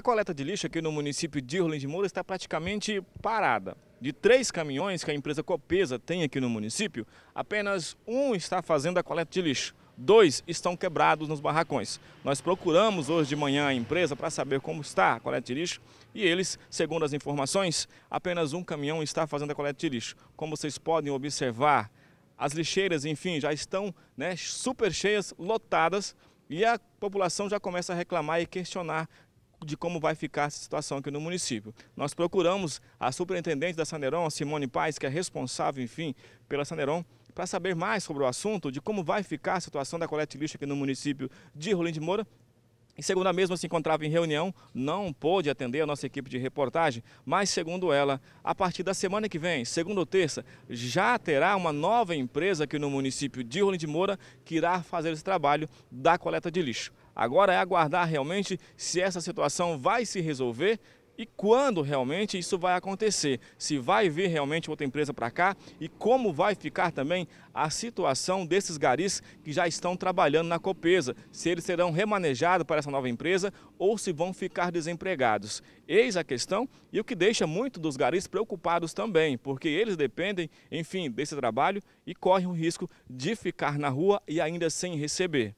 A coleta de lixo aqui no município de Rolim de Moura está praticamente parada. De três caminhões que a empresa Copesa tem aqui no município, apenas um está fazendo a coleta de lixo. Dois estão quebrados nos barracões. Nós procuramos hoje de manhã a empresa para saber como está a coleta de lixo e eles, segundo as informações, apenas um caminhão está fazendo a coleta de lixo. Como vocês podem observar, as lixeiras, enfim, já estão né, super cheias, lotadas e a população já começa a reclamar e questionar de como vai ficar essa situação aqui no município. Nós procuramos a superintendente da Saneron, a Simone Paes, que é responsável, enfim, pela Saneron, para saber mais sobre o assunto, de como vai ficar a situação da coleta de lixo aqui no município de Rolim de Moura. E segundo a mesma se encontrava em reunião, não pôde atender a nossa equipe de reportagem, mas segundo ela, a partir da semana que vem, segunda ou terça, já terá uma nova empresa aqui no município de Rolim de Moura que irá fazer esse trabalho da coleta de lixo. Agora é aguardar realmente se essa situação vai se resolver e quando realmente isso vai acontecer. Se vai vir realmente outra empresa para cá e como vai ficar também a situação desses garis que já estão trabalhando na Copesa. Se eles serão remanejados para essa nova empresa ou se vão ficar desempregados. Eis a questão e o que deixa muito dos garis preocupados também, porque eles dependem, enfim, desse trabalho e correm o risco de ficar na rua e ainda sem receber.